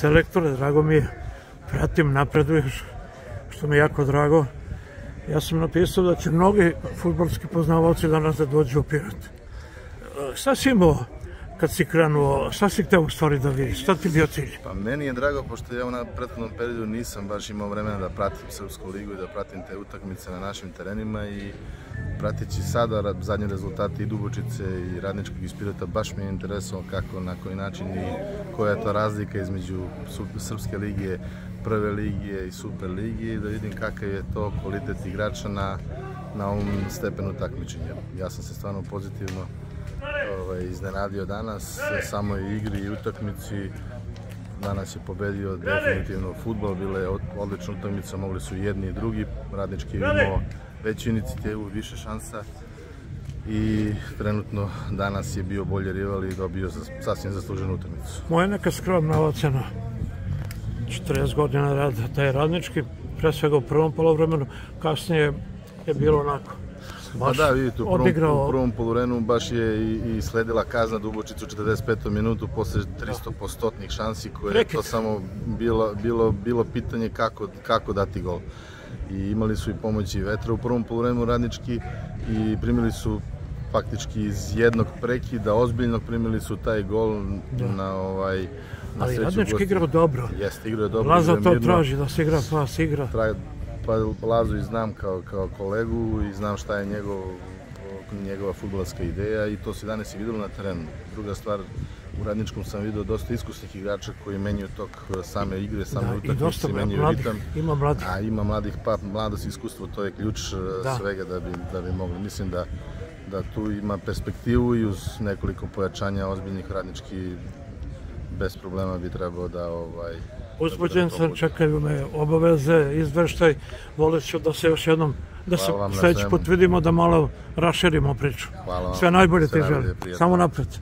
Selektore, drago mi je, pratim, napreduješ, što mi je jako drago. Ja sam napisao da će mnogi futbolski poznavaoci danas da dođu u Pirat. E, Šta si imao kad si krenuo, šta si hteo u stvari da vidiš, šta ti bio cilj? Pa meni je drago, pošto ja u na prethodnom periodu nisam baš imao vremena da pratim Srpsku ligu i da pratim te utakmice na našim terenima i prateći sada zadnje rezultate i Dubočice i Radničkog ispirata, baš mi je interesovalo kako, na koji način i koja je to razlika između Srpske lige, prve ligije i Super ligije i da vidim kakav je to kvalitet igrača na, na ovom stepenu takmičenja. Ja sam se stvarno pozitivno ovaj, iznenadio danas, sa samoj igri i utakmici. Danas je pobedio definitivno futbol, bila je od- odlična utakmica, mogli su i jedni i drugi. Radnički je imao veću inicijativu, više šansa i trenutno danas je bio bolji rival i dobio sasvim zasluženu utakmicu. Moja neka skromna ocena, 40 godina rada, taj radnički, pre svega u prvom polovremenu, kasnije je bilo onako. Pa Baš da, vidite, u prvom, odigrao- u prvom polurenu baš je i, i sledila kazna Dubočicu u 45. minutu posle 300 postotnih šansi koje je to samo bilo, bilo, bilo pitanje kako, kako dati gol. I imali su i pomoći vetra u prvom polurenu radnički i primili su faktički iz jednog prekida, ozbiljnog primili su taj gol na ovaj na Ali radnički igrao dobro. Jeste, igrao je dobro. Lazo to mirno. traži, da se igra pas, igra. Tra- pa Lazu i znam kao, kao kolegu i znam šta je njegov, njegova futbolska ideja i to se danas i videlo na terenu. Druga stvar, u Radničkom sam vidio dosta iskusnih igrača koji menjaju tok same igre, same Da, i utakmice, dosta menjaju mladih, ritam. ima mladih. A ima mladih, pa mladost i iskustvo, to je ključ eh, Da. svega da bi, da bi mogli. Mislim da, da tu ima perspektivu i uz nekoliko pojačanja ozbiljnih radnički bez problema bi trebao da ovaj Uzbuđen da sam, čekaju me obaveze, izveštaj, volit ću da se još jednom, da se Hvala sledeći put vidimo da malo raširimo priču. Hvala vam. Sve najbolje ti želim, samo napred.